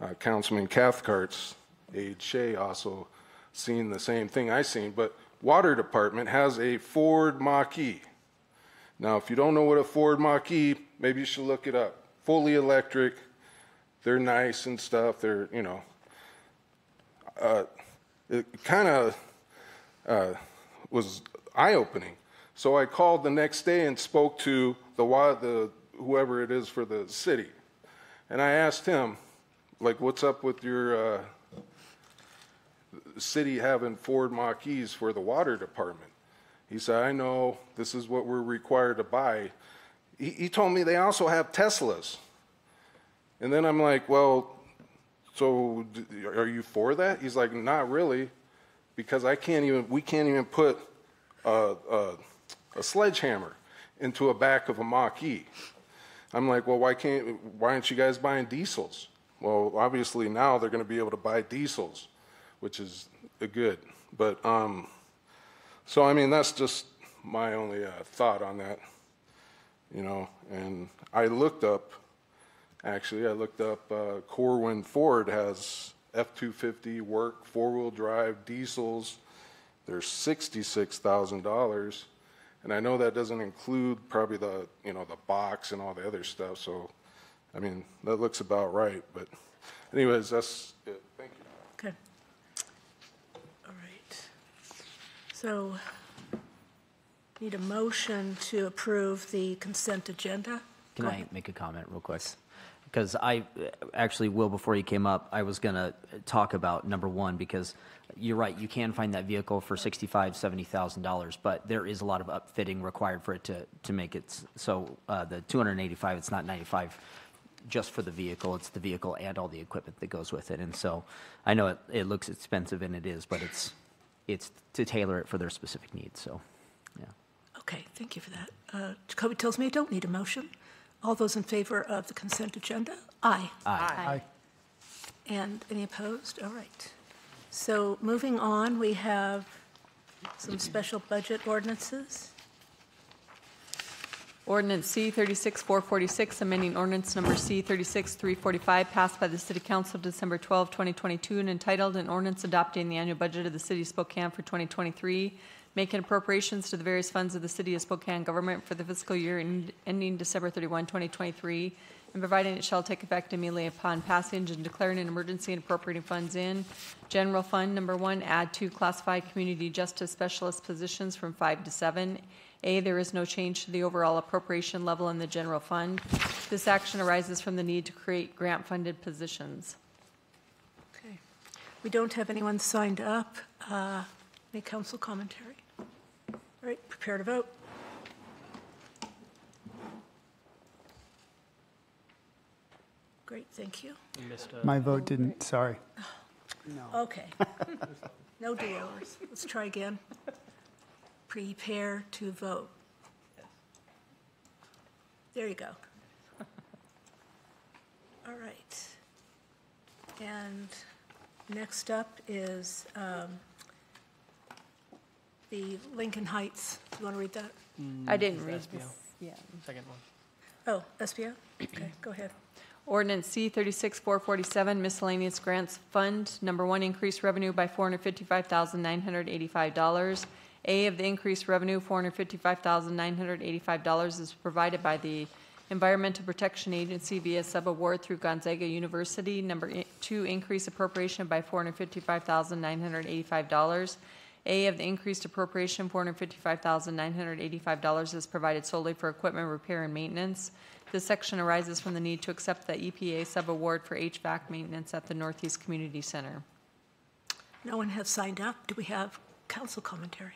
uh, Councilman Cathcart's aide Shay, also seen the same thing I seen. But Water Department has a Ford Mach-E. Now, if you don't know what a Ford Mach-E, maybe you should look it up. Fully electric, they're nice and stuff. They're you know, uh, it kind of uh, was eye-opening. So I called the next day and spoke to the, the whoever it is for the city, and I asked him, like, what's up with your uh, city having Ford Mach-E's for the water department? He said, I know this is what we're required to buy. He, he told me they also have Teslas. And then I'm like, well, so are you for that? He's like, not really, because I can't even, we can't even put a, a, a sledgehammer into a back of a Mach-E. I'm like, well, why can't, why aren't you guys buying diesels? Well, obviously now they're going to be able to buy diesels, which is good. But, um, so I mean, that's just my only uh, thought on that, you know. And I looked up, actually, I looked up uh, Corwin Ford has F-250 work, four-wheel drive diesels. They're $66,000. And I know that doesn't include probably the, you know, the box and all the other stuff. So, I mean, that looks about right. But anyways, that's it. Thank you. Okay. All right. So need a motion to approve the consent agenda? Can Go I ahead. make a comment real quick? Because I, actually, Will, before you came up, I was going to talk about number one, because you're right, you can find that vehicle for sixty-five, seventy thousand dollars, but there is a lot of upfitting required for it to, to make it, so, uh, the two hundred and eighty-five, it's not ninety-five just for the vehicle, it's the vehicle and all the equipment that goes with it, and so, I know it, it looks expensive, and it is, but it's, it's to tailor it for their specific needs, so, yeah. Okay, thank you for that. Uh, Jacoby tells me I don't need a motion. All those in favor of the consent agenda? Aye. Aye. And any opposed? All right. So moving on, we have some special budget ordinances. Ordinance C 36446, amending ordinance number C 36345, passed by the City Council December 12, 2022, and entitled an ordinance adopting the annual budget of the City of Spokane for 2023, making appropriations to the various funds of the City of Spokane government for the fiscal year ending December 31, 2023, and providing it shall take effect immediately upon passage and declaring an emergency and appropriating funds in. General Fund, number one, add two classified community justice specialist positions from five to seven. A, there is no change to the overall appropriation level in the general fund. This action arises from the need to create grant-funded positions. Okay. We don't have anyone signed up. Uh, Any council commentary? All right, prepare to vote. Great, thank you. My vote didn't, sorry. No. Okay. No do-overs. Let's try again. Prepare to vote. There you go. All right. And next up is um, the Lincoln Heights. Do you want to read that? I didn't read this, yeah. Second one. Oh, SBO? Okay, go ahead. Ordinance C thirty-six four forty-seven miscellaneous grants fund. Number one, increased revenue by four hundred fifty-five thousand nine hundred eighty-five dollars. A of the increased revenue, four hundred fifty-five thousand nine hundred eighty-five dollars is provided by the Environmental Protection Agency via subaward through Gonzaga University. Number two, increase appropriation by four hundred fifty-five thousand nine hundred eighty-five dollars. A of the increased appropriation, four hundred fifty-five thousand nine hundred eighty-five dollars is provided solely for equipment repair and maintenance. This section arises from the need to accept the EPA subaward for HVAC maintenance at the Northeast Community Center. No one has signed up. Do we have council commentary?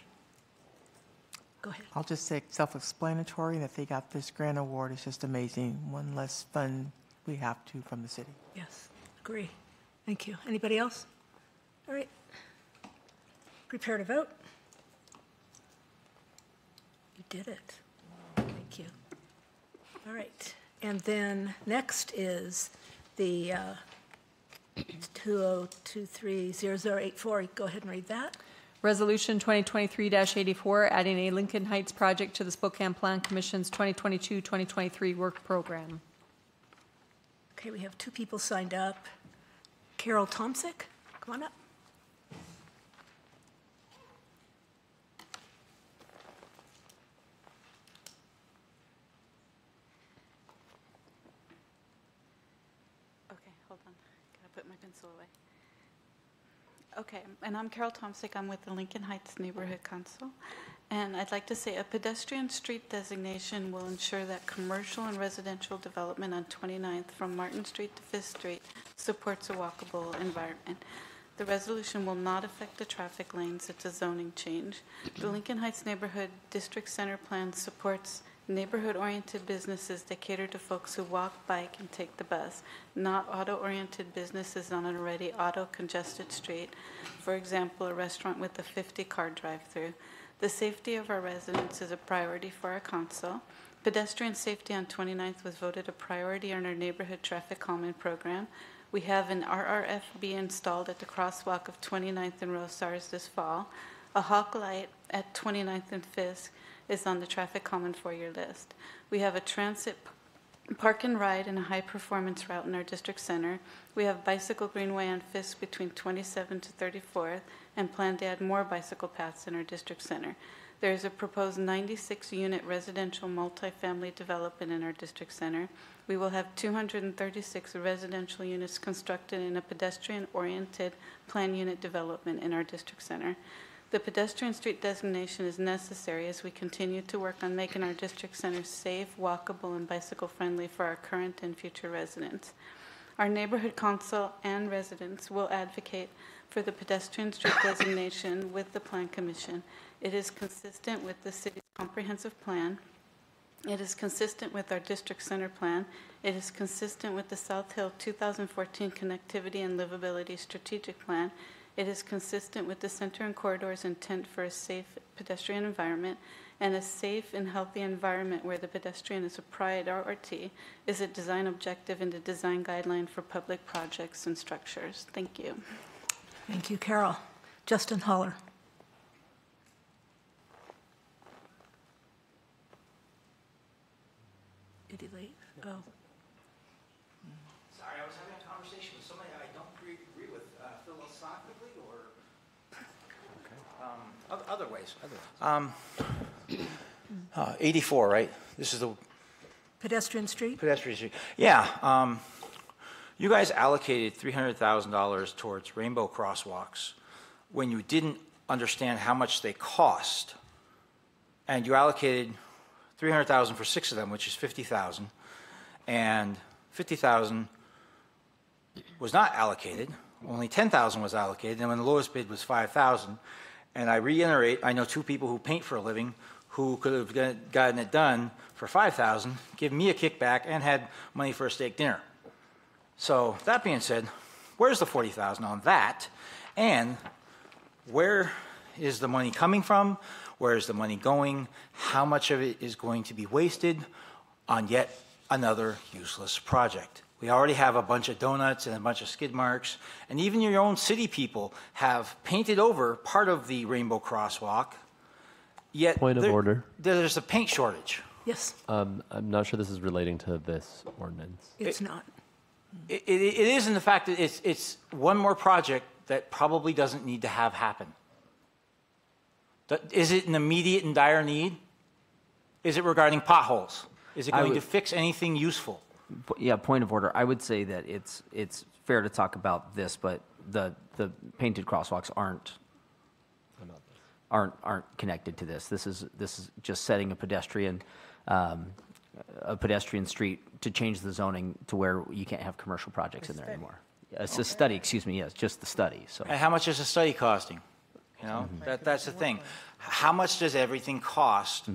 Go ahead. I'll just say self-explanatory that they got this grant award is just amazing. One less fund we have to from the city. Yes, agree. Thank you. Anybody else? All right. Prepare to vote. You did it. Thank you. All right. And then next is the uh, 2023-0084. Go ahead and read that. Resolution 2023-84, adding a Lincoln Heights project to the Spokane Plan Commission's 2022-2023 work program. Okay, we have two people signed up. Carol Tomsick, come on up. Okay, hold on. Gotta put my pencil away. Okay, and I'm Carol Tomsick. I'm with the Lincoln Heights Neighborhood Council. And I'd like to say a pedestrian street designation will ensure that commercial and residential development on 29th from Martin Street to Fifth Street supports a walkable environment. The resolution will not affect the traffic lanes. It's a zoning change. The Lincoln Heights Neighborhood District Center Plan supports neighborhood-oriented businesses that cater to folks who walk, bike, and take the bus, not auto-oriented businesses on an already auto-congested street. For example, a restaurant with a 50-car drive-through. The safety of our residents is a priority for our council. Pedestrian safety on 29th was voted a priority on our neighborhood traffic calming program. We have an RRFB installed at the crosswalk of 29th and Rosauers this fall. A hawk light at 29th and Fisk is on the traffic common for your list. We have a transit park and ride and a high-performance route in our district center. We have bicycle greenway on Fisk between 27 to 34th and plan to add more bicycle paths in our district center. There is a proposed 96-unit residential multifamily development in our district center. We will have 236 residential units constructed in a pedestrian-oriented plan unit development in our district center. The pedestrian street designation is necessary as we continue to work on making our district center safe, walkable, and bicycle-friendly for our current and future residents. Our neighborhood council and residents will advocate for the pedestrian street designation with the Plan Commission. It is consistent with the city's comprehensive plan. It is consistent with our district center plan. It is consistent with the South Hill 2014 Connectivity and Livability Strategic Plan. It is consistent with the Center and Corridor's intent for a safe pedestrian environment, and a safe and healthy environment where the pedestrian is a priority is a design objective and a design guideline for public projects and structures. Thank you. Thank you, Carol. Justin Holler. Did he leave? Oh. Sorry, I was having a conversation with somebody I don't agree agree with uh, philosophically or um, oth- other ways. Um, uh, 84, right? This is the Pedestrian street? pedestrian street. Yeah, um, you guys allocated $300,000 towards rainbow crosswalks when you didn't understand how much they cost. And you allocated 300,000 for six of them, which is 50,000. And 50,000 was not allocated. Only 10,000 was allocated, and when the lowest bid was 5,000. And I reiterate, I know two people who paint for a living who could have gotten it done for 5,000, give me a kickback, and had money for a steak dinner. So that being said, where's the 40,000 on that? And where is the money coming from? Where is the money going? How much of it is going to be wasted on yet another useless project? We already have a bunch of donuts and a bunch of skid marks, and even your own city people have painted over part of the rainbow crosswalk. Yet Point of there- order. There's a paint shortage. Yes. Um, I'm not sure this is relating to this ordinance. It's not. It, it, it is in the fact that it's, it's one more project that probably doesn't need to have happen. Th- Is it an immediate and dire need? Is it regarding potholes? Is it I going to would- fix anything useful? P- Yeah, point of order. I would say that it's, it's fair to talk about this, but the, the painted crosswalks aren't, aren't, aren't connected to this. This is, this is just setting a pedestrian, um, a pedestrian street to change the zoning to where you can't have commercial projects in there anymore. Yeah, It's a study, excuse me, yes, just the study, so. And how much is a study costing? You know, that, that's the thing. How much does everything cost?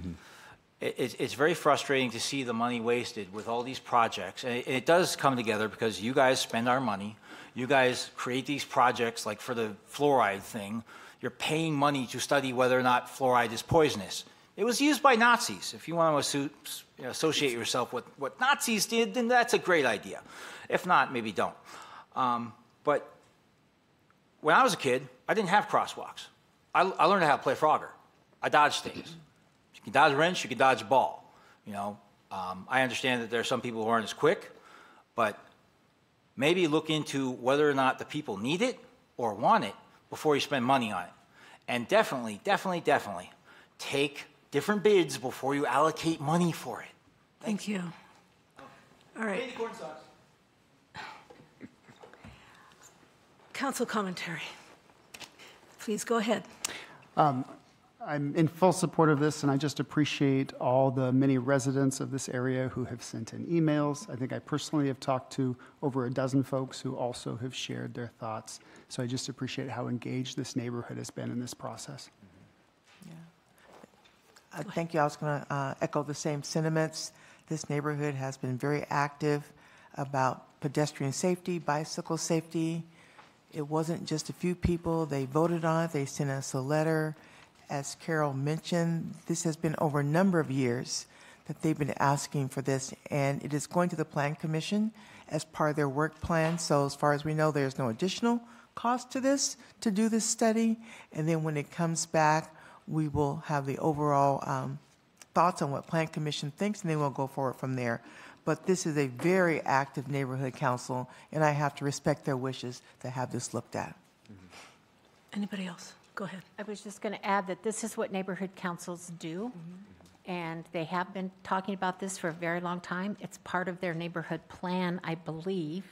It, it's- very frustrating to see the money wasted with all these projects. And it, it does come together because you guys spend our money. You guys create these projects, like for the fluoride thing. You're paying money to study whether or not fluoride is poisonous. It was used by Nazis. If you want to associate yourself with what Nazis did, then that's a great idea. If not, maybe don't. Um, but when I was a kid, I didn't have crosswalks. I, I learned how to play Frogger. I dodged things. You can dodge a wrench, you can dodge a ball. You know, um, I understand that there are some people who aren't as quick, but maybe look into whether or not the people need it or want it before you spend money on it. And definitely, definitely, definitely take different bids before you allocate money for it. Thank you. All right. Council commentary. Please go ahead. Um, I'm in full support of this, and I just appreciate all the many residents of this area who have sent in emails. I think I personally have talked to over a dozen folks who also have shared their thoughts. So I just appreciate how engaged this neighborhood has been in this process. Uh, Thank you. I was going to echo the same sentiments. This neighborhood has been very active about pedestrian safety, bicycle safety. It wasn't just a few people. They voted on it. They sent us a letter. As Carol mentioned, this has been over a number of years that they've been asking for this, and it is going to the Plan Commission as part of their work plan. So as far as we know, there's no additional cost to this, to do this study. And then when it comes back, we will have the overall um, thoughts on what Plan Commission thinks, and then we'll go forward from there. But this is a very active neighborhood council, and I have to respect their wishes to have this looked at. Anybody else? Go ahead. I was just going to add that this is what neighborhood councils do, and they have been talking about this for a very long time. It's part of their neighborhood plan, I believe.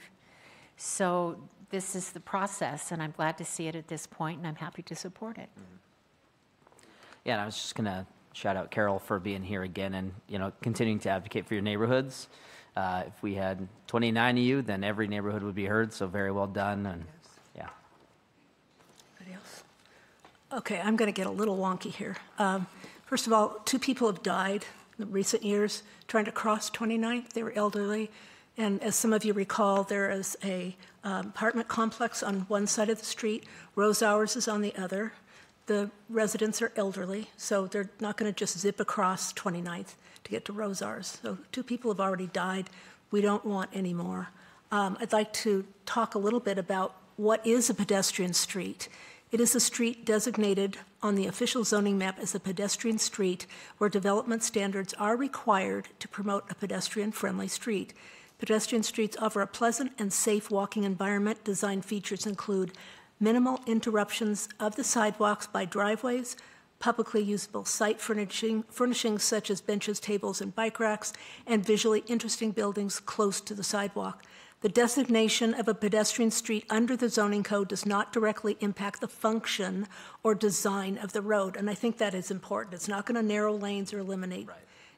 So this is the process, and I'm glad to see it at this point, and I'm happy to support it. Yeah, and I was just going to shout out Carol for being here again and, you know, continuing to advocate for your neighborhoods. Uh, If we had 29 of you, then every neighborhood would be heard, so very well done, and, yeah. Anybody else? Okay, I'm going to get a little wonky here. Um, First of all, two people have died in recent years trying to cross 29th. They were elderly. And as some of you recall, there is a um, apartment complex on one side of the street. Rosauers is on the other. The residents are elderly, so they're not going to just zip across 29th to get to Rosauers. So two people have already died. We don't want any more. Um, I'd like to talk a little bit about what is a pedestrian street. It is a street designated on the official zoning map as a pedestrian street where development standards are required to promote a pedestrian-friendly street. Pedestrian streets offer a pleasant and safe walking environment. Design features include minimal interruptions of the sidewalks by driveways, publicly usable site furnishing, furnishings such as benches, tables, and bike racks, and visually interesting buildings close to the sidewalk. The designation of a pedestrian street under the zoning code does not directly impact the function or design of the road, and I think that is important. It's not going to narrow lanes or eliminate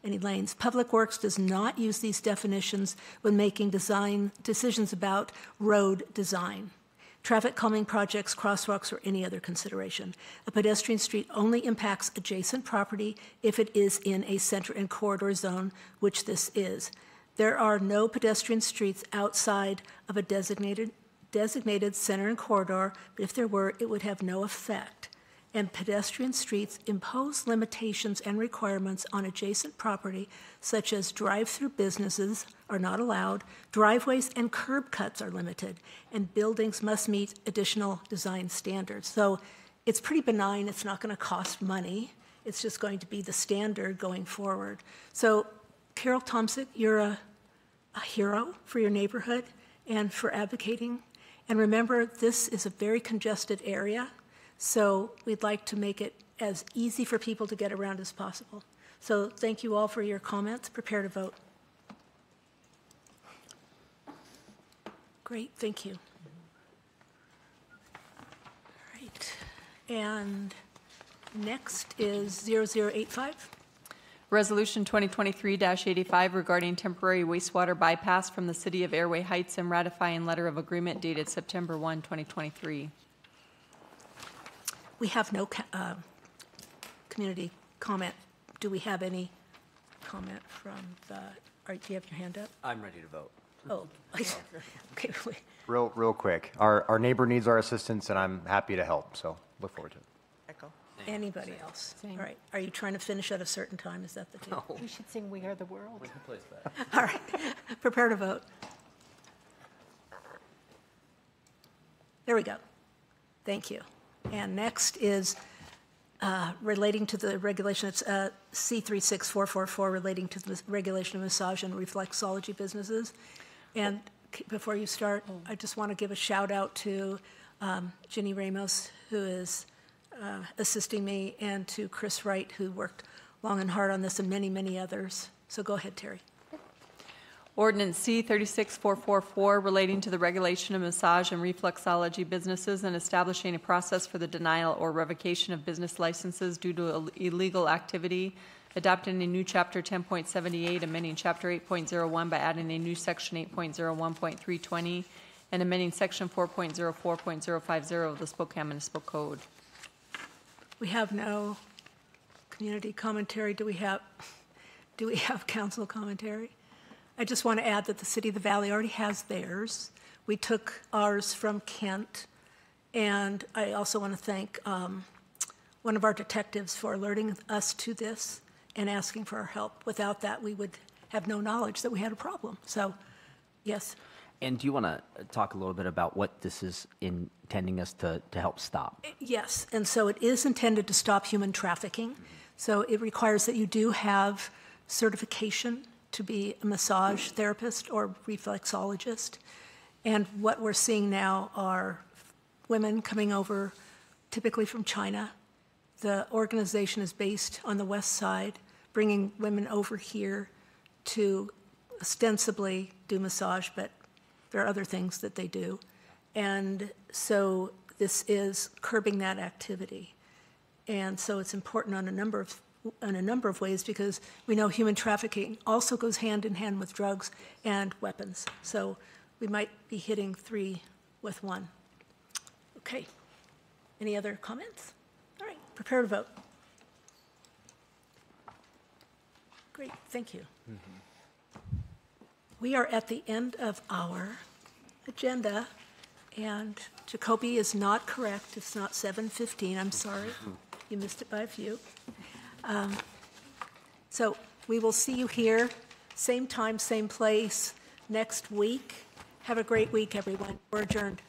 any lanes. Public Works does not use these definitions when making design decisions about road design traffic calming projects, crosswalks, or any other consideration. A pedestrian street only impacts adjacent property if it is in a center and corridor zone, which this is. There are no pedestrian streets outside of a designated, designated center and corridor, but if there were, it would have no effect. And pedestrian streets impose limitations and requirements on adjacent property, such as drive-through businesses are not allowed, driveways and curb cuts are limited, and buildings must meet additional design standards. So it's pretty benign, it's not going to cost money, it's just going to be the standard going forward. So Carol Thompson, you're a, a hero for your neighborhood, and for advocating. And remember, this is a very congested area, so we'd like to make it as easy for people to get around as possible. So thank you all for your comments. Prepare to vote. Great, thank you. All right, and next is 0085. Resolution 2023-85 regarding temporary wastewater bypass from the City of Airway Heights and ratifying letter of agreement dated September 1, 2023. We have no uh, community comment. Do we have any comment from the, all right, do you have your hand up? I'm ready to vote. Oh, okay. Real, real quick, our, our neighbor needs our assistance, and I'm happy to help, so look forward to it. Echo. Anybody else? All right, are you trying to finish at a certain time? Is that the deal? We should sing We Are the World. We can place that. All right, prepare to vote. There we go. Thank you. And next is uh, relating to the regulation, it's uh, C36444, relating to the regulation of massage and reflexology businesses. And c- before you start, I just want to give a shout out to um, Ginny Ramos, who is uh, assisting me, and to Chris Wright, who worked long and hard on this, and many, many others. So go ahead, Terry. Ordinance C 36444 relating to the regulation of massage and reflexology businesses and establishing a process for the denial or revocation of business licenses due to illegal activity, adopting a new chapter 10.78, amending chapter 8.01 by adding a new section 8.01.320, and amending section 4.04.050 of the Spokane Municipal Code. We have no community commentary. Do we have, do we have council commentary? I just want to add that the City of the Valley already has theirs. We took ours from Kent. And I also want to thank um, one of our detectives for alerting us to this and asking for our help. Without that, we would have no knowledge that we had a problem. So, yes. And do you want to talk a little bit about what this is intending us to, to help stop? Yes, and so it is intended to stop human trafficking. So it requires that you do have certification to be a massage therapist or reflexologist. And what we're seeing now are women coming over, typically from China. The organization is based on the west side, bringing women over here to ostensibly do massage, but there are other things that they do. And so this is curbing that activity. And so it's important on a number of, on a number of ways because we know human trafficking also goes hand in hand with drugs and weapons. So we might be hitting three with one. Okay. Any other comments? All right, prepare to vote. Great, thank you. Mm-hmm. We are at the end of our agenda, and Jacoby is not correct. It's not 7:15, I'm sorry. You missed it by a few. Um, So we will see you here, same time, same place, next week. Have a great week, everyone. We're adjourned.